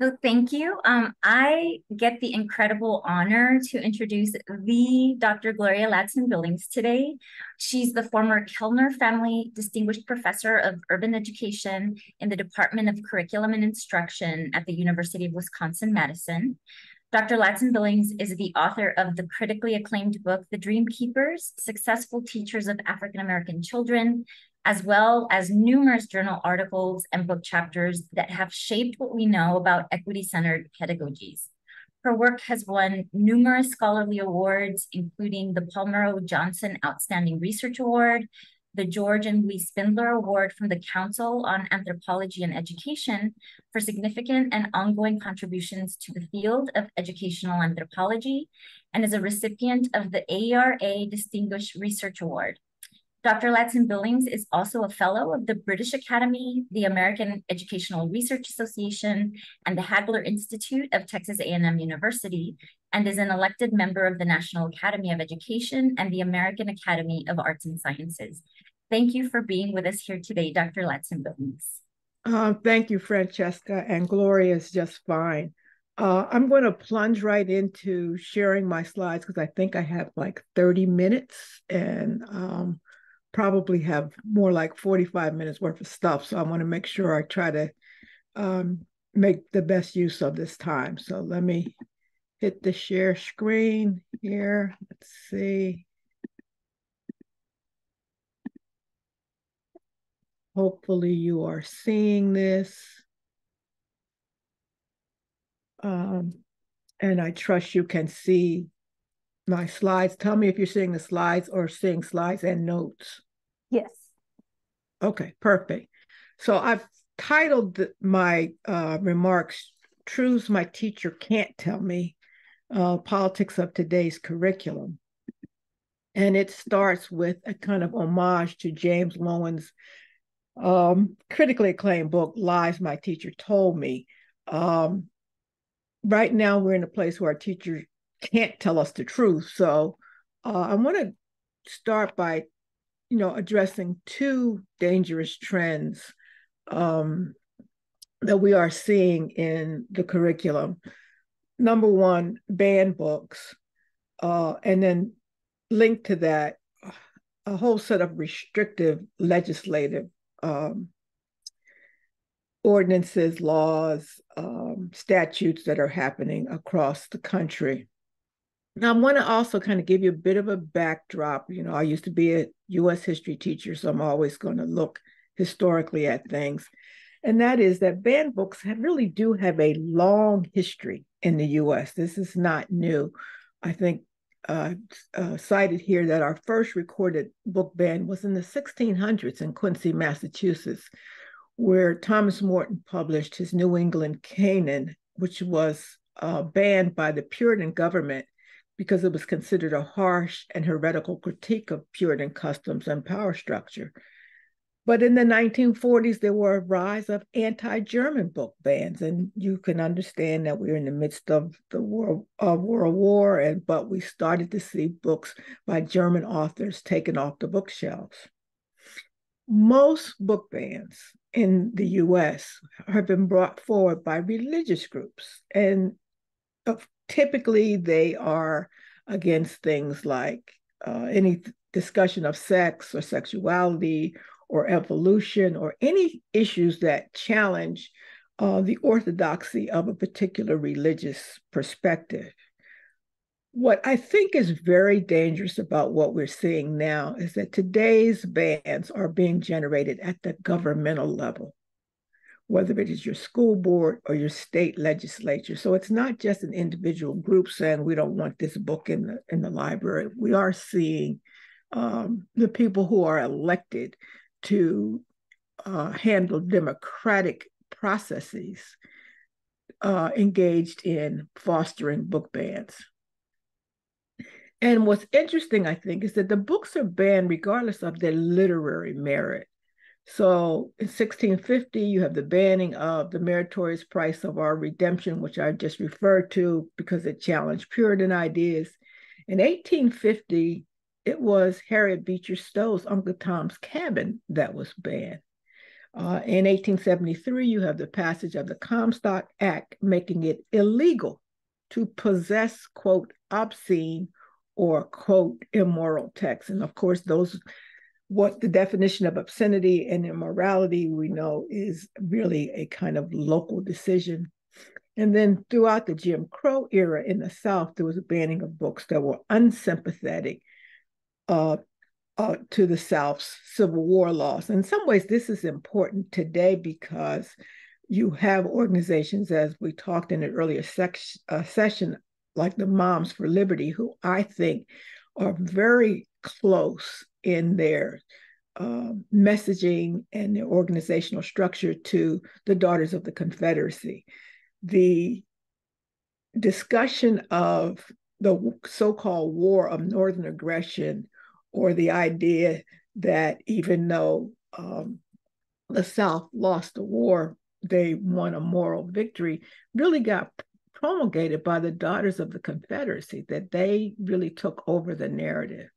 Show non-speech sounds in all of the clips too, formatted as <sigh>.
So thank you. Um, I get the incredible honor to introduce the Dr. Gloria Ladson Billings today. She's the former Kellner Family Distinguished Professor of Urban Education in the Department of Curriculum and Instruction at the University of Wisconsin-Madison. Dr. Ladson Billings is the author of the critically acclaimed book, The Dream Keepers, Successful Teachers of African-American Children, as well as numerous journal articles and book chapters that have shaped what we know about equity-centered pedagogies. Her work has won numerous scholarly awards, including the Palmer O. Johnson Outstanding Research Award, the George and Louise Spindler Award from the Council on Anthropology and Education for significant and ongoing contributions to the field of educational anthropology, and is a recipient of the AERA Distinguished Research Award. Dr. Ladson Billings is also a fellow of the British Academy, the American Educational Research Association, and the Hagler Institute of Texas A&M University, and is an elected member of the National Academy of Education and the American Academy of Arts and Sciences. Thank you for being with us here today, Dr. Ladson Billings. Uh, thank you, Francesca, and Gloria is just fine. Uh, I'm going to plunge right into sharing my slides because I think I have like 30 minutes and um, probably have more like 45 minutes worth of stuff. So I want to make sure I try to um, make the best use of this time. So let me hit the share screen here. Let's see. Hopefully you are seeing this. Um, and I trust you can see my slides. Tell me if you're seeing the slides or seeing slides and notes. Yes. Okay, perfect. So I've titled my uh, remarks, Truths My Teacher Can't Tell Me, uh, Politics of Today's Curriculum. And it starts with a kind of homage to James Loewen's um, critically acclaimed book, Lies My Teacher Told Me. Um, right now, we're in a place where our teachers can't tell us the truth. So uh, I want to start by, you know, addressing two dangerous trends um, that we are seeing in the curriculum. Number one, banned books, uh, and then linked to that, a whole set of restrictive legislative um, ordinances, laws, um, statutes that are happening across the country. Now, I want to also kind of give you a bit of a backdrop. You know, I used to be a US history teacher, so I'm always going to look historically at things. And that is that banned books have, really do have a long history in the US. This is not new. I think uh, uh, cited here that our first recorded book ban was in the 1600s in Quincy, Massachusetts, where Thomas Morton published his New England Canaan, which was uh, banned by the Puritan government because it was considered a harsh and heretical critique of Puritan customs and power structure. But in the 1940s, there were a rise of anti German book bans. And you can understand that we're in the midst of the war, of World War, and, but we started to see books by German authors taken off the bookshelves. Most book bans in the US have been brought forward by religious groups. And typically, they are against things like uh, any discussion of sex or sexuality or evolution or any issues that challenge uh, the orthodoxy of a particular religious perspective. What I think is very dangerous about what we're seeing now is that today's bans are being generated at the governmental level, whether it is your school board or your state legislature. So it's not just an individual group saying we don't want this book in the in the library. We are seeing um, the people who are elected to uh, handle democratic processes uh, engaged in fostering book bans. And what's interesting, I think, is that the books are banned regardless of their literary merit. So in 1650, you have the banning of the meritorious price of our redemption, which I just referred to because it challenged Puritan ideas. In 1850, it was Harriet Beecher Stowe's Uncle Tom's Cabin that was banned. Uh, in 1873, you have the passage of the Comstock Act making it illegal to possess, quote, obscene or, quote, immoral texts. And of course, those, what the definition of obscenity and immorality we know is really a kind of local decision. And then throughout the Jim Crow era in the South, there was a banning of books that were unsympathetic uh, uh, to the South's Civil War laws. In some ways, this is important today because you have organizations, as we talked in an earlier uh, session, like the Moms for Liberty, who I think are very close in their uh, messaging and their organizational structure to the Daughters of the Confederacy. The discussion of the so called war of Northern aggression, or the idea that even though um, the South lost the war, they won a moral victory, really got promulgated by the Daughters of the Confederacy, that they really took over the narrative.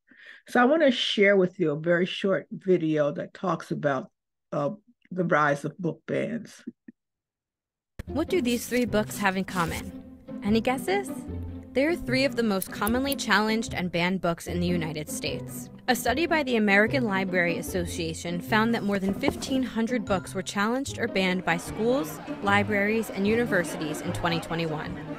So I want to share with you a very short video that talks about uh, the rise of book bans. What do these three books have in common? Any guesses? They are three of the most commonly challenged and banned books in the United States. A study by the American Library Association found that more than 1,500 books were challenged or banned by schools, libraries, and universities in 2021.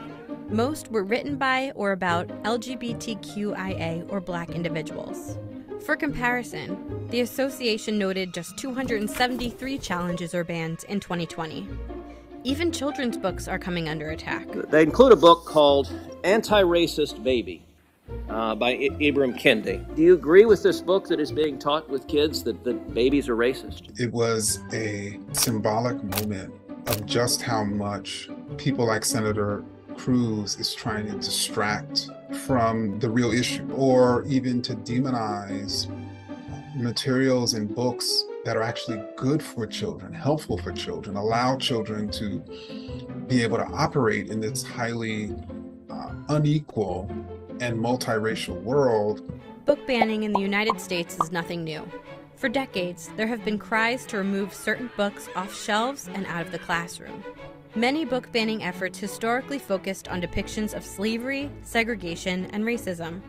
Most were written by or about LGBTQIA or Black individuals. For comparison, the association noted just 273 challenges or bans in 2020. Even children's books are coming under attack. They include a book called Anti Racist Baby uh, by I- Ibram Kendi. Do you agree with this book that is being taught with kids that, that babies are racist? It was a symbolic moment of just how much people like Senator Cruz is trying to distract from the real issue or even to demonize materials and books that are actually good for children, helpful for children, allow children to be able to operate in this highly uh, unequal and multiracial world. Book banning in the United States is nothing new. For decades, there have been cries to remove certain books off shelves and out of the classroom. Many book banning efforts historically focused on depictions of slavery, segregation, and racism.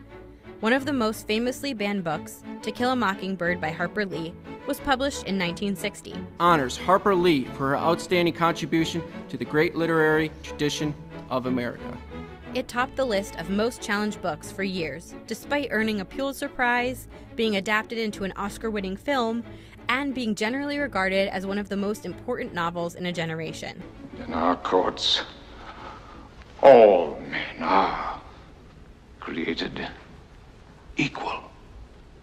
One of the most famously banned books, To Kill a Mockingbird by Harper Lee, was published in 1960. Honors Harper Lee for her outstanding contribution to the great literary tradition of America. It topped the list of most challenged books for years, despite earning a Pulitzer Prize, being adapted into an Oscar winning film, and being generally regarded as one of the most important novels in a generation. In our courts, all men are created equal.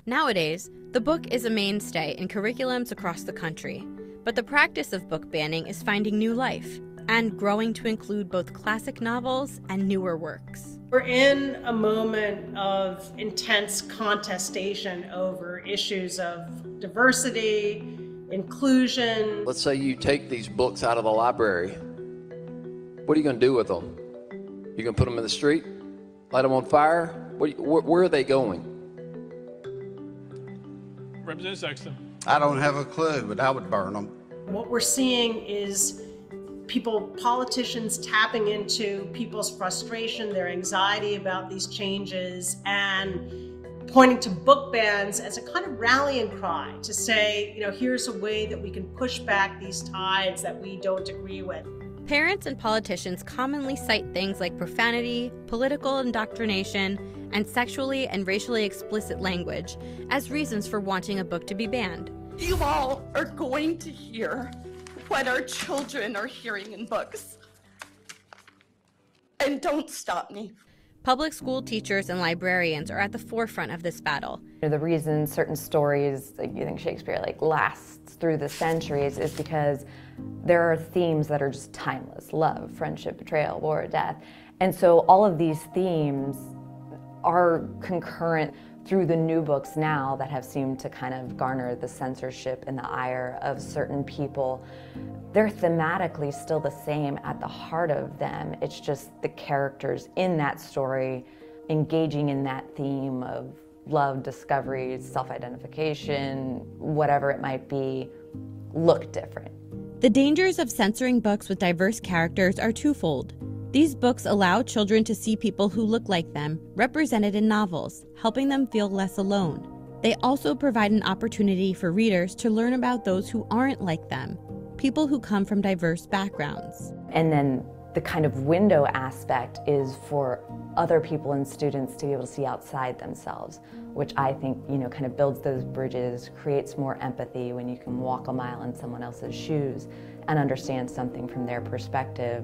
Nowadays, the book is a mainstay in curriculums across the country, but the practice of book banning is finding new life and growing to include both classic novels and newer works. We're in a moment of intense contestation over issues of diversity, inclusion. Let's say you take these books out of the library. What are you going to do with them? You going to put them in the street? Light them on fire? Where, where are they going? Representative Sexton. I don't have a clue, but I would burn them. What we're seeing is people, politicians tapping into people's frustration, their anxiety about these changes, and pointing to book bans as a kind of rallying cry to say, you know, here's a way that we can push back these tides that we don't agree with. Parents and politicians commonly cite things like profanity, political indoctrination, and sexually and racially explicit language as reasons for wanting a book to be banned. You all are going to hear what our children are hearing in books. And don't stop me. Public school teachers and librarians are at the forefront of this battle. The reason certain stories, like you think Shakespeare, like lasts through the centuries is because there are themes that are just timeless: love, friendship, betrayal, war, death. And so all of these themes are concurrent through the new books now that have seemed to kind of garner the censorship and the ire of certain people, they're thematically still the same at the heart of them. It's just the characters in that story engaging in that theme of love, discovery, self identification, whatever it might be, look different. The dangers of censoring books with diverse characters are twofold. These books allow children to see people who look like them represented in novels, helping them feel less alone. They also provide an opportunity for readers to learn about those who aren't like them, people who come from diverse backgrounds. And then the kind of window aspect is for other people and students to be able to see outside themselves, which I think, you know, kind of builds those bridges, creates more empathy when you can walk a mile in someone else's shoes and understand something from their perspective.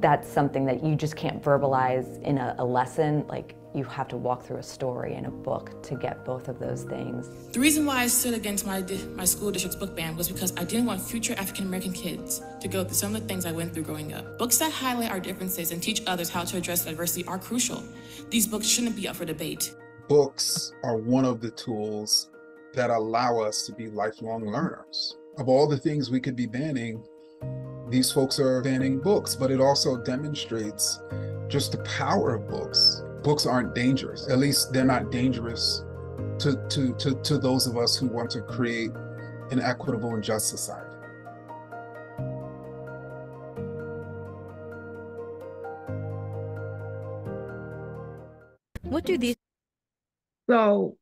That's something that you just can't verbalize in a, a lesson. Like you have to walk through a story in a book to get both of those things. The reason why I stood against my, my school district's book ban was because I didn't want future African American kids to go through some of the things I went through growing up. Books that highlight our differences and teach others how to address diversity are crucial. These books shouldn't be up for debate. Books are one of the tools that allow us to be lifelong learners. Of all the things we could be banning, these folks are banning books, but it also demonstrates just the power of books books aren't dangerous. At least they're not dangerous to, to, to, to those of us who want to create an equitable and just society. What do these? So,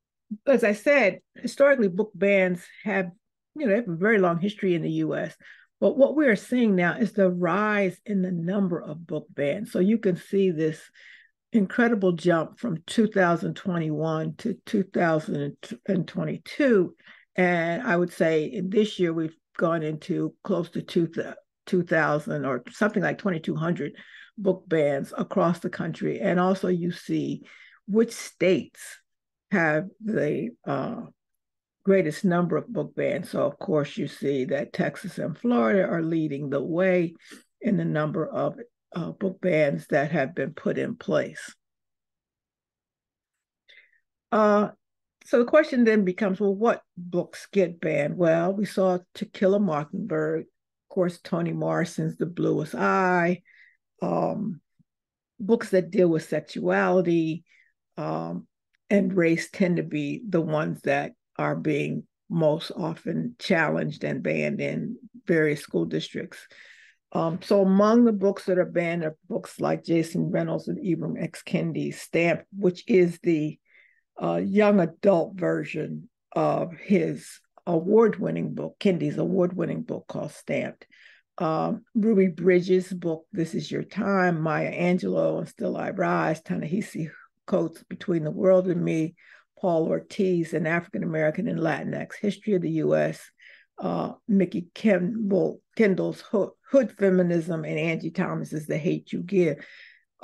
as I said, historically, book bans have, you know, they have a very long history in the U.S. But what we are seeing now is the rise in the number of book bans. So you can see this incredible jump from 2021 to 2022. And I would say in this year, we've gone into close to 2,000 or something like 2,200 book bans across the country. And also, you see which states have the uh, greatest number of book bans. So, of course, you see that Texas and Florida are leading the way in the number of uh, book bans that have been put in place. Uh, so the question then becomes, well, what books get banned? Well, we saw To Kill a Mockingbird, of course, Toni Morrison's The Bluest Eye, um, books that deal with sexuality um, and race tend to be the ones that are being most often challenged and banned in various school districts. Um, so among the books that are banned are books like Jason Reynolds and Ibram X. Kendi's Stamp, which is the uh, young adult version of his award-winning book, Kendi's award-winning book called Stamped. Um, Ruby Bridges' book, This Is Your Time, Maya Angelou and Still I Rise, Ta-Nehisi Coates, Between the World and Me, Paul Ortiz, An African American and Latinx History of the U.S., uh, Mikki Kendall, Kendall's Hood, Hood Feminism, and Angie Thomas's The Hate You Give.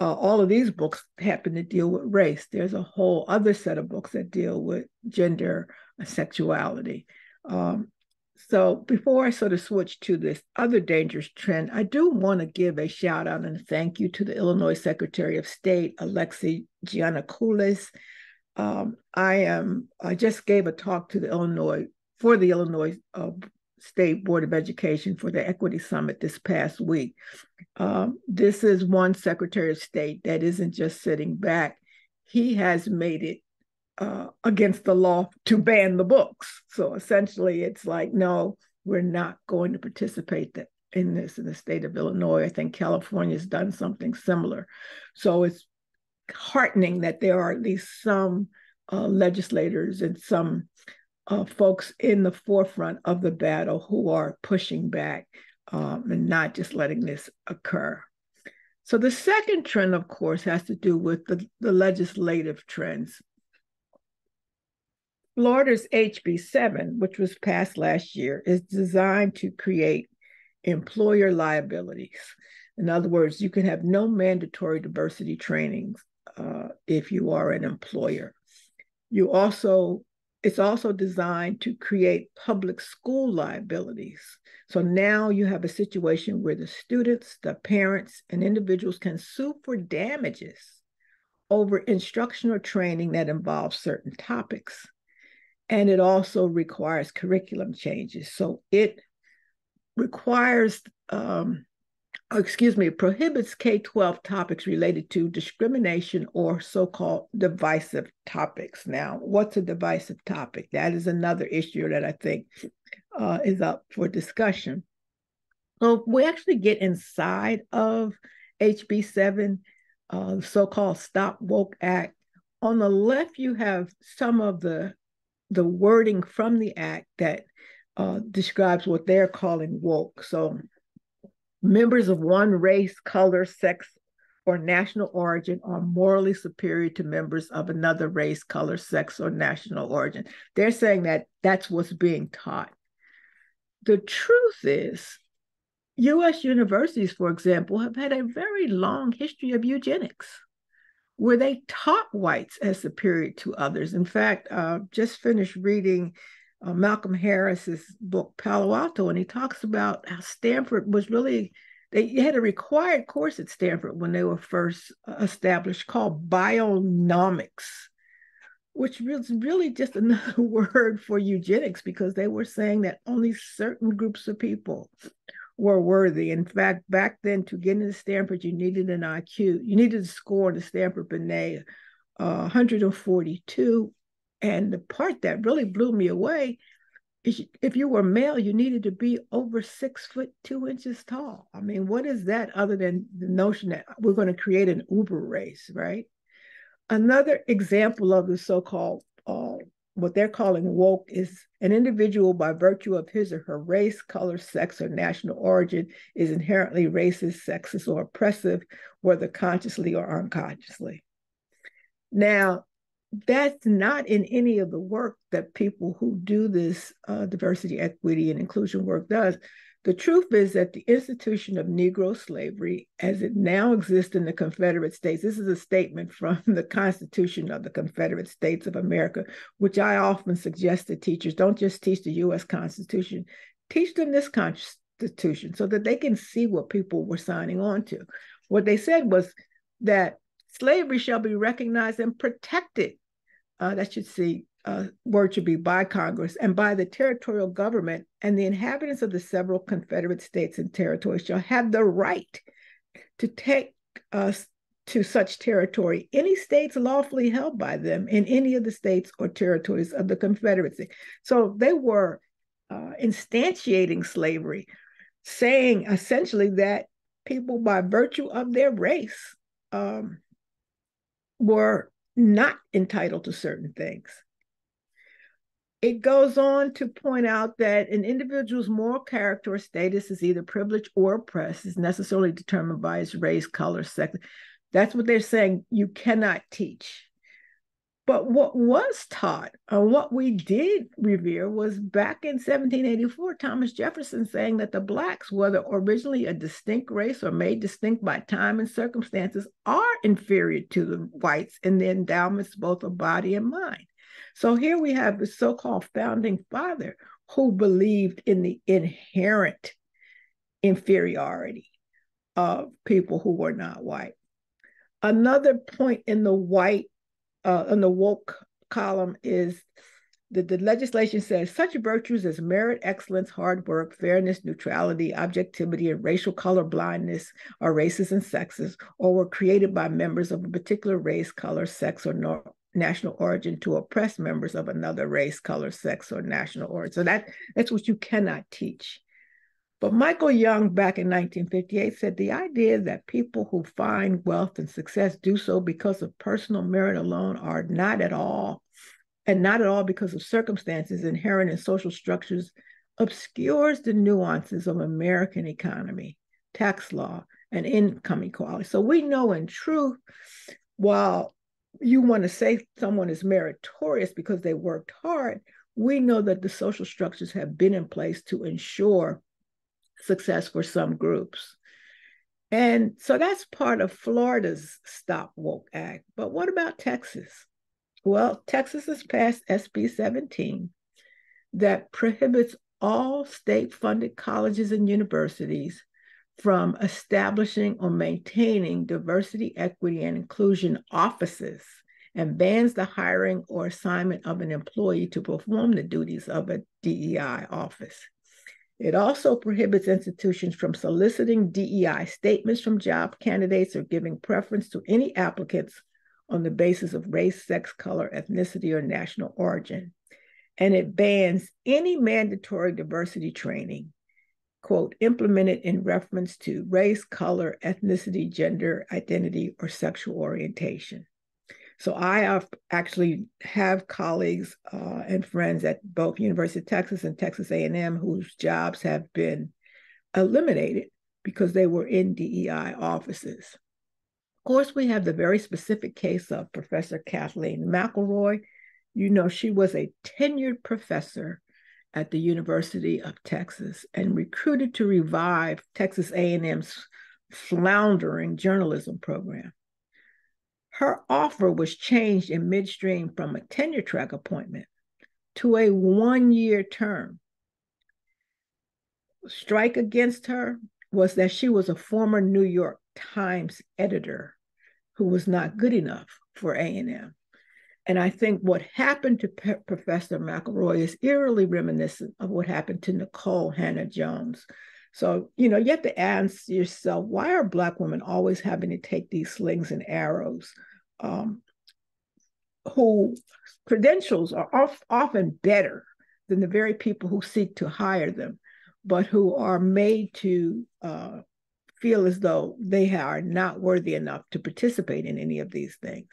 Uh, all of these books happen to deal with race. There's a whole other set of books that deal with gender, sexuality. Um, so before I sort of switch to this other dangerous trend, I do want to give a shout out and thank you to the Illinois Secretary of State, Alexi Giannoulias. Um, I am. I just gave a talk to the Illinois for the Illinois uh, State Board of Education for the Equity Summit this past week. Um, this is one Secretary of State that isn't just sitting back. He has made it uh, against the law to ban the books. So essentially, it's like, no, we're not going to participate in this in the state of Illinois. I think California has done something similar. So it's heartening that there are at least some uh, legislators and some uh, folks in the forefront of the battle who are pushing back um, and not just letting this occur. So the second trend, of course, has to do with the, the legislative trends. Florida's HB 7, which was passed last year, is designed to create employer liabilities. In other words, you can have no mandatory diversity trainings uh, if you are an employer. You also it's also designed to create public school liabilities. So now you have a situation where the students, the parents, and individuals can sue for damages over instructional training that involves certain topics. And it also requires curriculum changes. So it requires um, excuse me, prohibits K 12 topics related to discrimination or so called divisive topics. Now, what's a divisive topic? That is another issue that I think uh, is up for discussion. So we actually get inside of HB 7, uh, so called Stop Woke Act. On the left, you have some of the, the wording from the act that uh, describes what they're calling woke. So, members of one race, color, sex, or national origin are morally superior to members of another race, color, sex, or national origin. They're saying that that's what's being taught. The truth is, US universities, for example, have had a very long history of eugenics where they taught whites as superior to others. In fact, uh, just finished reading uh, Malcolm Harris's book Palo Alto, and he talks about how Stanford was really they had a required course at Stanford when they were first uh, established called bionomics, which was really just <laughs> another word for eugenics because they were saying that only certain groups of people were worthy. In fact, back then, to get into Stanford, you needed an IQ, you needed to score on the Stanford Binet uh, 142. And the part that really blew me away is if you were male, you needed to be over six foot two inches tall. I mean, what is that other than the notion that we're going to create an Uber race, right? Another example of the so called uh, what they're calling woke is an individual by virtue of his or her race, color, sex, or national origin is inherently racist, sexist, or oppressive, whether consciously or unconsciously. Now, that's not in any of the work that people who do this uh, diversity, equity, and inclusion work does. The truth is that the institution of Negro slavery, as it now exists in the Confederate States, this is a statement from <laughs> the Constitution of the Confederate States of America, which I often suggest to teachers don't just teach the US Constitution, teach them this Constitution so that they can see what people were signing on to. What they said was that slavery shall be recognized and protected uh, that should see uh, word should be by Congress and by the territorial government, and the inhabitants of the several Confederate states and territories shall have the right to take us to such territory, any states lawfully held by them in any of the states or territories of the Confederacy. So they were uh, instantiating slavery, saying essentially that people, by virtue of their race, um, were not entitled to certain things. It goes on to point out that an individual's moral character or status is either privileged or oppressed, is necessarily determined by his race, color, sex. That's what they're saying you cannot teach. But what was taught, or what we did revere, was back in 1784, Thomas Jefferson saying that the Blacks, whether originally a distinct race or made distinct by time and circumstances, are inferior to the whites in the endowments both of body and mind. So here we have the so called founding father who believed in the inherent inferiority of people who were not white. Another point in the white uh, in the woke column is that the legislation says such virtues as merit, excellence, hard work, fairness, neutrality, objectivity, and racial color blindness are races and sexes, or were created by members of a particular race, color, sex, or national origin to oppress members of another race, color, sex, or national origin. So that that's what you cannot teach. But Michael Young, back in 1958, said the idea that people who find wealth and success do so because of personal merit alone are not at all, and not at all because of circumstances inherent in social structures, obscures the nuances of American economy, tax law, and income equality. So we know in truth, while you want to say someone is meritorious because they worked hard, we know that the social structures have been in place to ensure success for some groups. And so that's part of Florida's Stop Woke Act. But what about Texas? Well, Texas has passed SB 17 that prohibits all state funded colleges and universities from establishing or maintaining diversity, equity, and inclusion offices and bans the hiring or assignment of an employee to perform the duties of a DEI office. It also prohibits institutions from soliciting DEI statements from job candidates or giving preference to any applicants on the basis of race, sex, color, ethnicity, or national origin. and it bans any mandatory diversity training, quote, implemented in reference to race, color, ethnicity, gender, identity, or sexual orientation. So I actually have colleagues uh, and friends at both University of Texas and Texas A&M whose jobs have been eliminated because they were in DEI offices. Of course, we have the very specific case of Professor Kathleen McElroy. You know, she was a tenured professor at the University of Texas and recruited to revive Texas A&M's floundering journalism program. Her offer was changed in midstream from a tenure track appointment to a one year term. Strike against her was that she was a former New York Times editor who was not good enough for A&M. And I think what happened to P- Professor McElroy is eerily reminiscent of what happened to Nikole Hannah-Jones. So, you know, you have to ask yourself, why are Black women always having to take these slings and arrows um, who credentials are often better than the very people who seek to hire them, but who are made to uh, feel as though they are not worthy enough to participate in any of these things.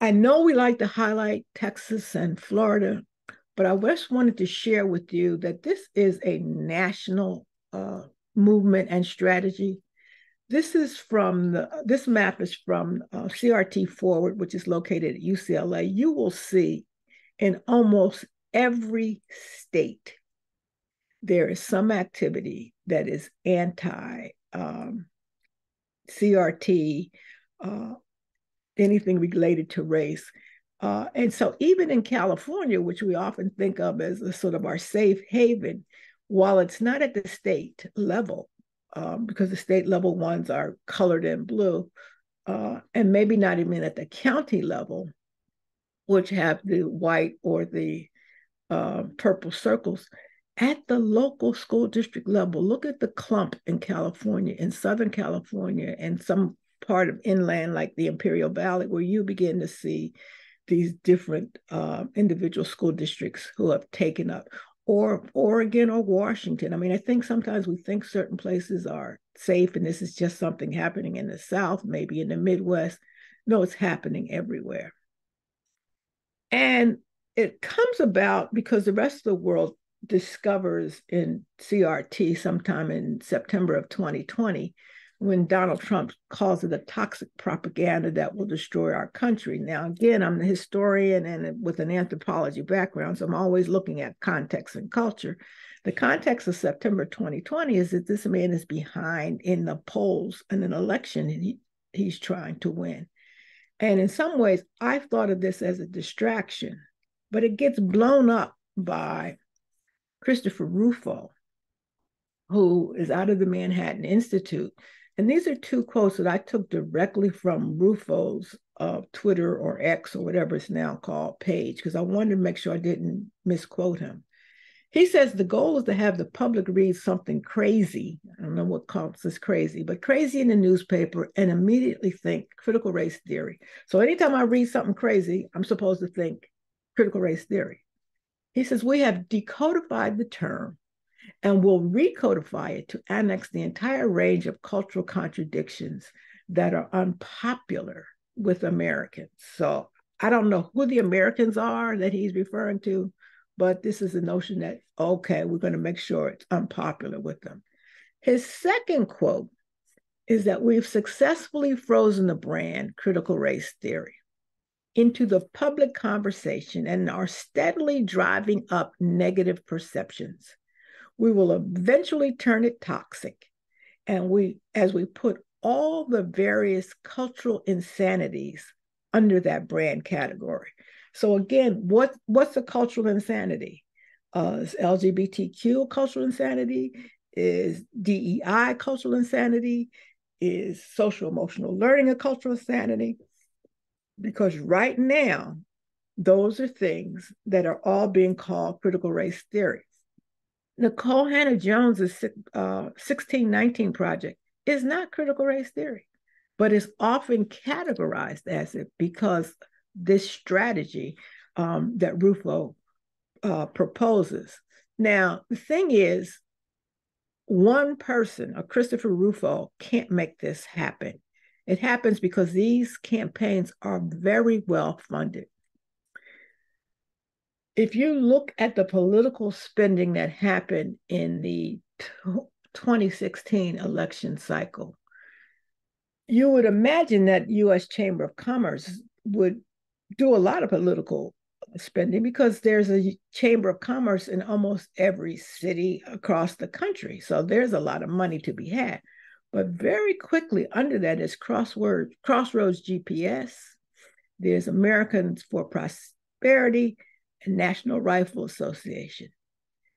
I know we like to highlight Texas and Florida, but I just wanted to share with you that this is a national uh, movement and strategy this is from the, this map is from uh, CRT Forward, which is located at UCLA. You will see in almost every state, there is some activity that is anti um, CRT, uh, anything related to race. Uh, and so, even in California, which we often think of as a sort of our safe haven, while it's not at the state level, um, because the state level ones are colored in blue, uh, and maybe not even at the county level, which have the white or the uh, purple circles. At the local school district level, look at the clump in California, in Southern California, and some part of inland like the Imperial Valley, where you begin to see these different uh, individual school districts who have taken up or Oregon or Washington. I mean, I think sometimes we think certain places are safe and this is just something happening in the South, maybe in the Midwest. No, it's happening everywhere. And it comes about because the rest of the world discovers in CRT sometime in September of 2020 when Donald Trump calls it a toxic propaganda that will destroy our country. Now, again, I'm a historian and with an anthropology background, so I'm always looking at context and culture. The context of September 2020 is that this man is behind in the polls in an election and he, he's trying to win. And in some ways, I've thought of this as a distraction, but it gets blown up by Christopher Rufo, who is out of the Manhattan Institute and these are two quotes that I took directly from Rufo's uh, Twitter or X or whatever it's now called page, because I wanted to make sure I didn't misquote him. He says the goal is to have the public read something crazy. I don't know what counts as crazy, but crazy in the newspaper and immediately think critical race theory. So anytime I read something crazy, I'm supposed to think critical race theory. He says we have decodified the term and will recodify it to annex the entire range of cultural contradictions that are unpopular with Americans. So I don't know who the Americans are that he's referring to, but this is the notion that, okay, we're going to make sure it's unpopular with them. His second quote is that we've successfully frozen the brand critical race theory into the public conversation and are steadily driving up negative perceptions we will eventually turn it toxic. And we, as we put all the various cultural insanities under that brand category. So again, what what's the cultural insanity? Uh, is LGBTQ cultural insanity? Is DEI cultural insanity? Is social emotional learning a cultural insanity? Because right now, those are things that are all being called critical race theory. Nikole Hannah-Jones's uh, 1619 project is not critical race theory, but is often categorized as it because this strategy um, that Rufo uh, proposes. Now, the thing is, one person, a Christopher Rufo, can't make this happen. It happens because these campaigns are very well funded. If you look at the political spending that happened in the 2016 election cycle, you would imagine that US Chamber of Commerce would do a lot of political spending because there's a chamber of commerce in almost every city across the country. So there's a lot of money to be had. But very quickly under that is Crossword, Crossroads GPS. There's Americans for Prosperity National Rifle Association.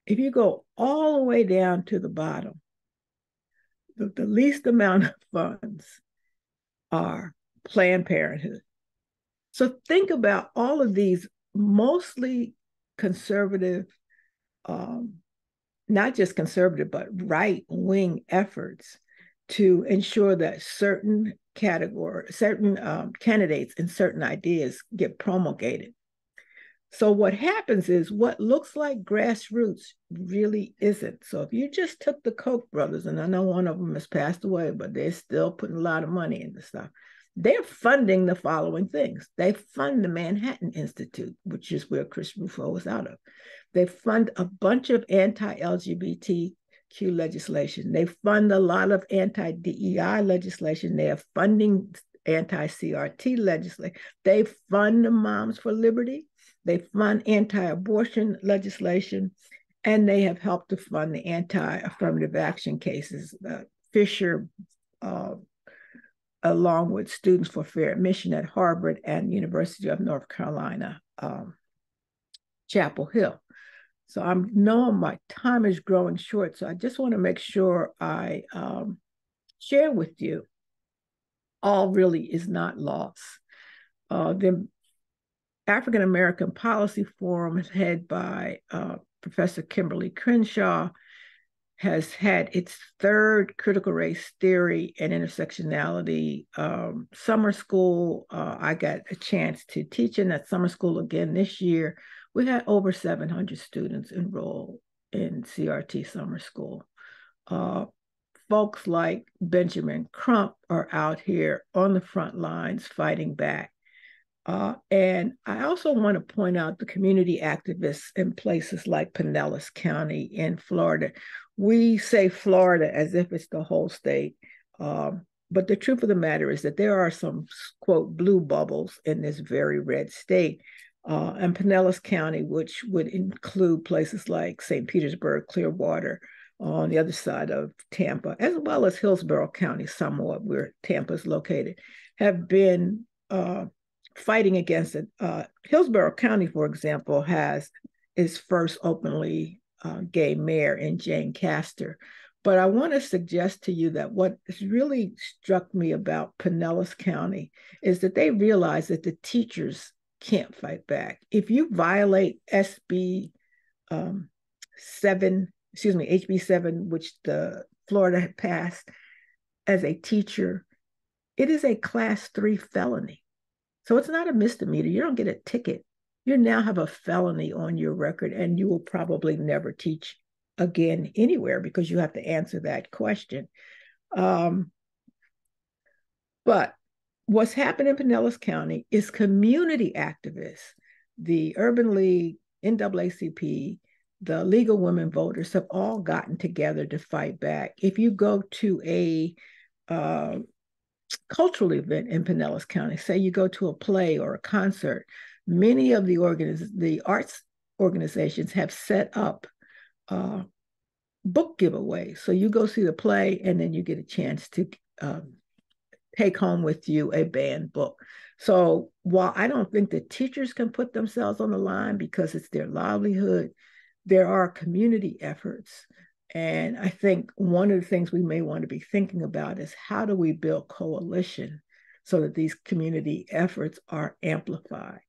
If you go all the way down to the bottom, the, the least amount of funds are Planned Parenthood. So think about all of these mostly conservative, um, not just conservative, but right wing efforts to ensure that certain category, certain um, candidates and certain ideas get promulgated. So what happens is what looks like grassroots really isn't. So if you just took the Koch brothers, and I know one of them has passed away, but they're still putting a lot of money into stuff they're funding the following things. They fund the Manhattan Institute, which is where Chris Rufo is out of. They fund a bunch of anti-LGBTQ legislation. They fund a lot of anti-DEI legislation. They are funding anti-CRT legislation. They fund the Moms for Liberty. They fund anti-abortion legislation, and they have helped to fund the anti-affirmative action cases. Uh, Fisher, uh, along with Students for Fair Admission at Harvard and University of North Carolina, um, Chapel Hill. So I'm knowing my time is growing short, so I just want to make sure I um, share with you all really is not lost. Uh, the African American Policy Forum is headed by uh, Professor Kimberlé Crenshaw has had its third critical race theory and intersectionality um, summer school. Uh, I got a chance to teach in that summer school again this year. We had over 700 students enroll in CRT summer school. Uh, folks like Benjamin Crump are out here on the front lines fighting back. Uh, and I also want to point out the community activists in places like Pinellas County in Florida we say Florida as if it's the whole state. Um, but the truth of the matter is that there are some, quote, blue bubbles in this very red state. Uh, and Pinellas County, which would include places like St. Petersburg, Clearwater, on the other side of Tampa, as well as Hillsborough County, somewhat where Tampa is located, have been uh, fighting against it. Uh, Hillsborough County, for example, has its first openly uh, gay mayor in Jane Castor. But I want to suggest to you that what really struck me about Pinellas County is that they realize that the teachers can't fight back. If you violate SB um, 7, excuse me, HB 7, which the Florida had passed as a teacher, it is a class three felony. So it's not a misdemeanor. You don't get a ticket you now have a felony on your record and you will probably never teach again anywhere because you have to answer that question. Um, but what's happened in Pinellas County is community activists, the Urban League, NAACP, the League of Women Voters have all gotten together to fight back. If you go to a uh, cultural event in Pinellas County, say you go to a play or a concert, many of the organiz- the arts organizations have set up uh, book giveaways. So you go see the play, and then you get a chance to um, take home with you a banned book. So while I don't think the teachers can put themselves on the line because it's their livelihood, there are community efforts. And I think one of the things we may want to be thinking about is how do we build coalition so that these community efforts are amplified?